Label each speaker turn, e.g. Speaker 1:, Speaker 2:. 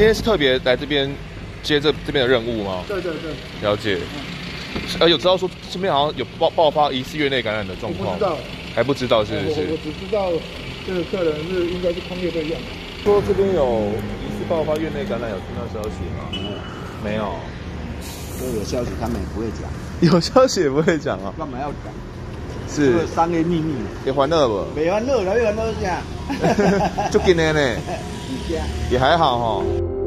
Speaker 1: 今天是特别来这边接这这边的任务吗？
Speaker 2: 对对对，
Speaker 1: 了解。呃，有知道说这边好像有爆爆发疑似院内感染的状况，
Speaker 2: 不知道，
Speaker 1: 还不知道是不
Speaker 2: 我我？只知道这个客人是应该是空业队样。
Speaker 1: 说这边有疑似爆发院内感染，有听到消息吗？没有，
Speaker 3: 都有消息，他们也不会讲，
Speaker 1: 有消息也不会讲啊。
Speaker 3: 干嘛要讲？
Speaker 1: 是
Speaker 3: 商业秘密，
Speaker 1: 也还乐不？
Speaker 3: 北湾热了，越欢乐是这样。
Speaker 1: 就今天呢。也还好哈。